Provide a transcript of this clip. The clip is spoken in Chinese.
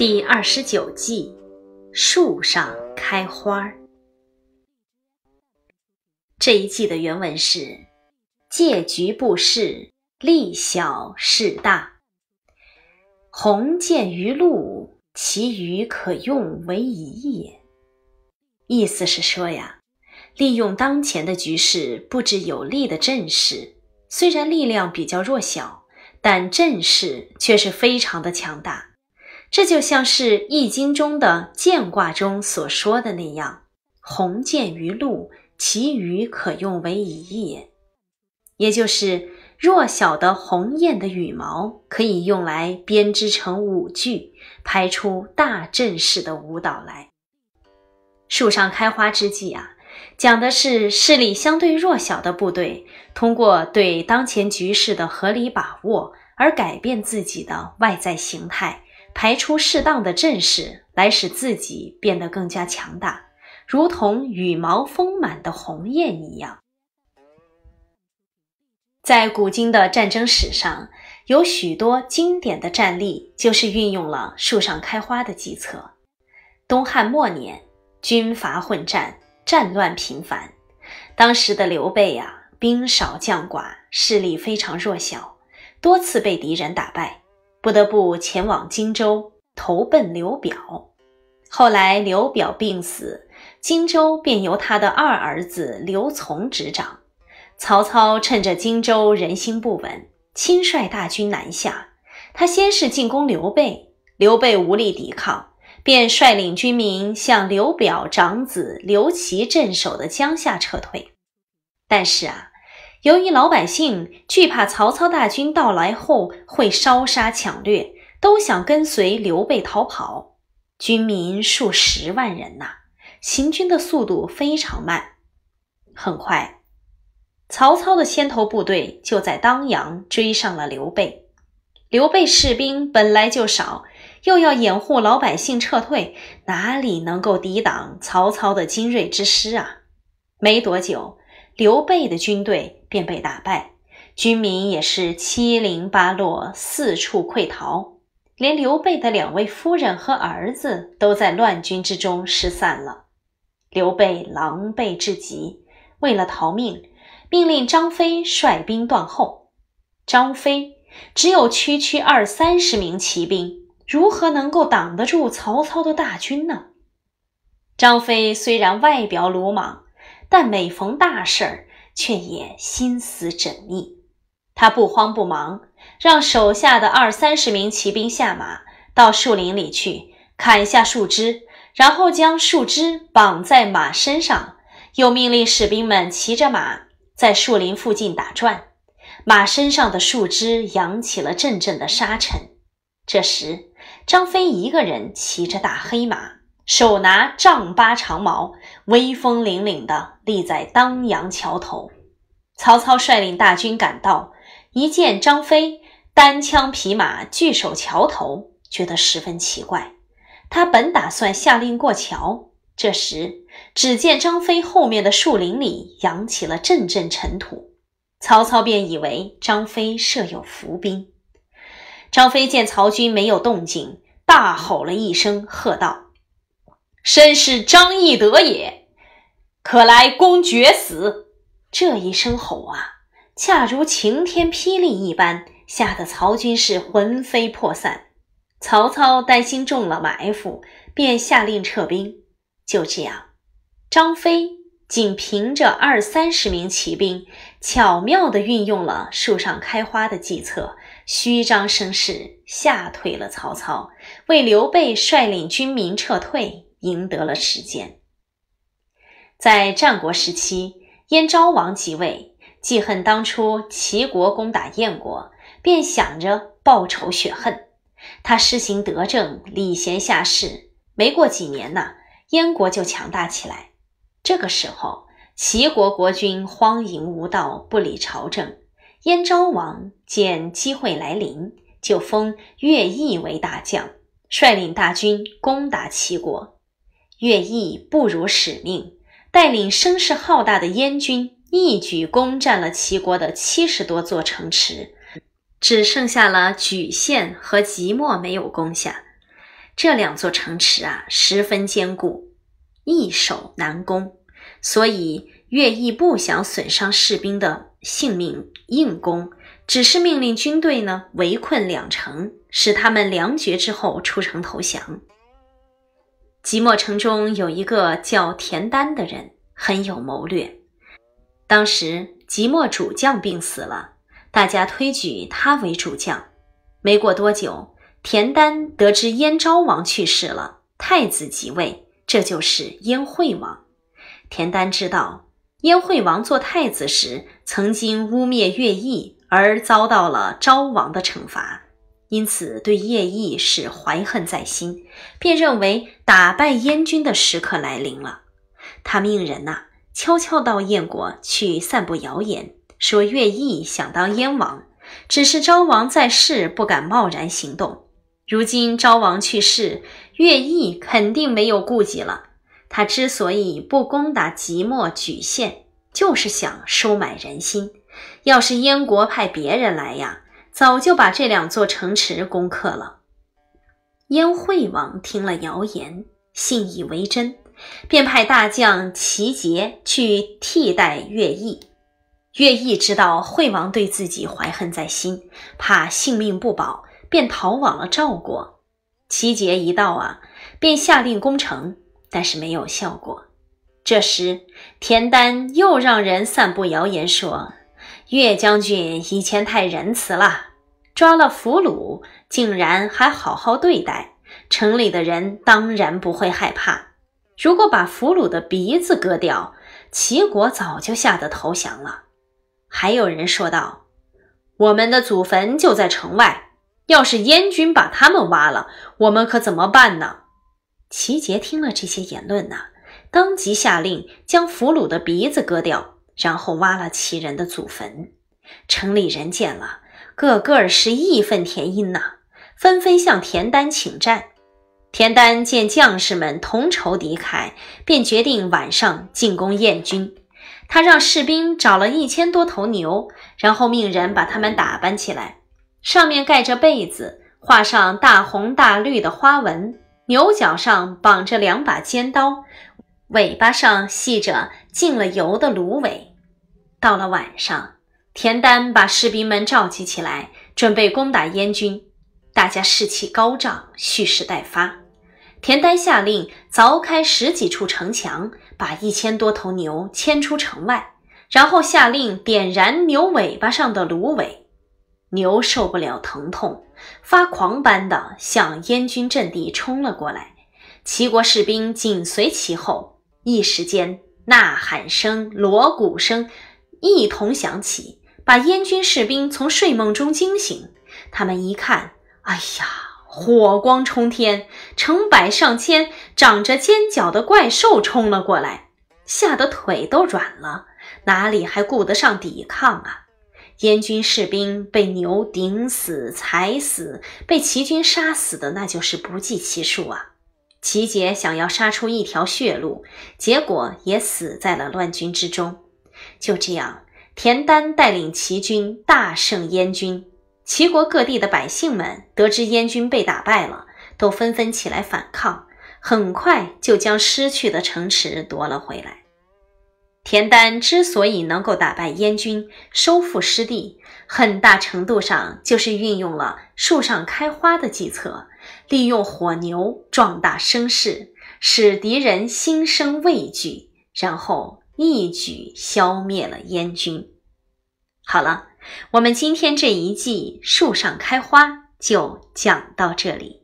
第二十九计，树上开花儿。这一计的原文是：借局布势，利小事大。鸿渐于陆，其余可用为宜也。意思是说呀，利用当前的局势布置有利的阵势，虽然力量比较弱小，但阵势却是非常的强大。这就像是《易经》中的渐卦中所说的那样：“鸿渐于陆，其余可用为仪也。”也就是弱小的鸿雁的羽毛可以用来编织成舞剧，排出大阵势的舞蹈来。树上开花之际啊，讲的是势力相对弱小的部队通过对当前局势的合理把握而改变自己的外在形态。排出适当的阵势来使自己变得更加强大，如同羽毛丰满的鸿雁一样。在古今的战争史上，有许多经典的战例就是运用了树上开花的计策。东汉末年，军阀混战，战乱频繁，当时的刘备呀，兵少将寡，势力非常弱小，多次被敌人打败。不得不前往荆州投奔刘表。后来刘表病死，荆州便由他的二儿子刘琮执掌。曹操趁着荆州人心不稳，亲率大军南下。他先是进攻刘备，刘备无力抵抗，便率领军民向刘表长子刘琦镇守的江夏撤退。但是啊。由于老百姓惧怕曹操大军到来后会烧杀抢掠，都想跟随刘备逃跑。军民数十万人呐，行军的速度非常慢。很快，曹操的先头部队就在当阳追上了刘备。刘备士兵本来就少，又要掩护老百姓撤退，哪里能够抵挡曹操的精锐之师啊？没多久。刘备的军队便被打败，军民也是七零八落，四处溃逃，连刘备的两位夫人和儿子都在乱军之中失散了。刘备狼狈至极，为了逃命，命令张飞率兵断后。张飞只有区区二三十名骑兵，如何能够挡得住曹操的大军呢？张飞虽然外表鲁莽。但每逢大事儿，却也心思缜密。他不慌不忙，让手下的二三十名骑兵下马，到树林里去砍下树枝，然后将树枝绑在马身上，又命令士兵们骑着马在树林附近打转。马身上的树枝扬起了阵阵的沙尘。这时，张飞一个人骑着大黑马。手拿丈八长矛，威风凛凛地立在当阳桥头。曹操率领大军赶到，一见张飞单枪匹马据守桥头，觉得十分奇怪。他本打算下令过桥，这时只见张飞后面的树林里扬起了阵阵尘土，曹操便以为张飞设有伏兵。张飞见曹军没有动静，大吼了一声，喝道。身是张翼德也，可来公决死！这一声吼啊，恰如晴天霹雳一般，吓得曹军是魂飞魄散。曹操担心中了埋伏，便下令撤兵。就这样，张飞仅凭着二三十名骑兵，巧妙地运用了树上开花的计策，虚张声势，吓退了曹操，为刘备率领军民撤退。赢得了时间。在战国时期，燕昭王即位，记恨当初齐国攻打燕国，便想着报仇雪恨。他施行德政，礼贤下士。没过几年呢，燕国就强大起来。这个时候，齐国国君荒淫无道，不理朝政。燕昭王见机会来临，就封乐毅为大将，率领大军攻打齐国。乐毅不辱使命，带领声势浩大的燕军一举攻占了齐国的七十多座城池，只剩下了莒县和即墨没有攻下。这两座城池啊，十分坚固，易守难攻，所以乐毅不想损伤士兵的性命，硬攻，只是命令军队呢围困两城，使他们粮绝之后出城投降。即墨城中有一个叫田丹的人，很有谋略。当时即墨主将病死了，大家推举他为主将。没过多久。田丹得知燕昭王去世了，太子即位，这就是燕惠王。田丹知道燕惠王做太子时曾经污蔑乐毅，而遭到了昭王的惩罚，因此对乐毅是怀恨在心，便认为打败燕军的时刻来临了。他命人呐，悄悄到燕国去散布谣言，说乐毅想当燕王，只是昭王在世，不敢贸然行动。如今昭王去世，乐毅肯定没有顾忌了。他之所以不攻打即墨、莒县，就是想收买人心。要是燕国派别人来呀，早就把这两座城池攻克了。燕惠王听了谣言，信以为真，便派大将齐杰去替代乐毅。乐毅知道惠王对自己怀恨在心，怕性命不保。便逃往了赵国。齐杰一到啊，便下令攻城，但是没有效果。这时，田丹又让人散布谣言说，岳将军以前太仁慈了，抓了俘虏，竟然还好好对待，城里的人当然不会害怕。如果把俘虏的鼻子割掉，齐国早就吓得投降了。还有人说道：“我们的祖坟就在城外。”要是燕军把他们挖了，我们可怎么办呢？齐杰听了这些言论呢，当即下令将俘虏的鼻子割掉，然后挖了齐人的祖坟。城里人见了，个个是义愤填膺呐，纷纷向田丹请战。田丹见将士们同仇敌忾，便决定晚上进攻燕军。他让士兵找了一千多头牛，然后命人把他们打扮起来。上面盖着被子，画上大红大绿的花纹，牛角上绑着两把尖刀，尾巴上系着浸了油的芦苇。到了晚上，田丹把士兵们召集起来，准备攻打燕军。大家士气高涨，蓄势待发。田丹下令凿开十几处城墙，把一千多头牛牵出城外，然后下令点燃牛尾巴上的芦苇。牛受不了疼痛，发狂般的向燕军阵地冲了过来。齐国士兵紧随其后，一时间呐喊声、锣鼓声一同响起，把燕军士兵从睡梦中惊醒。他们一看，哎呀，火光冲天，成百上千长着尖角的怪兽冲了过来，吓得腿都软了，哪里还顾得上抵抗啊？燕军士兵被牛顶死、踩死，被齐军杀死的那就是不计其数啊！齐杰想要杀出一条血路，结果也死在了乱军之中。就这样，田丹带领齐军大胜燕军。齐国各地的百姓们得知燕军被打败了，都纷纷起来反抗，很快就将失去的城池夺了回来。田丹之所以能够打败燕军、收复失地，很大程度上就是运用了树上开花的计策，利用火牛壮大声势，使敌人心生畏惧，然后一举消灭了燕军。好了，我们今天这一季树上开花就讲到这里。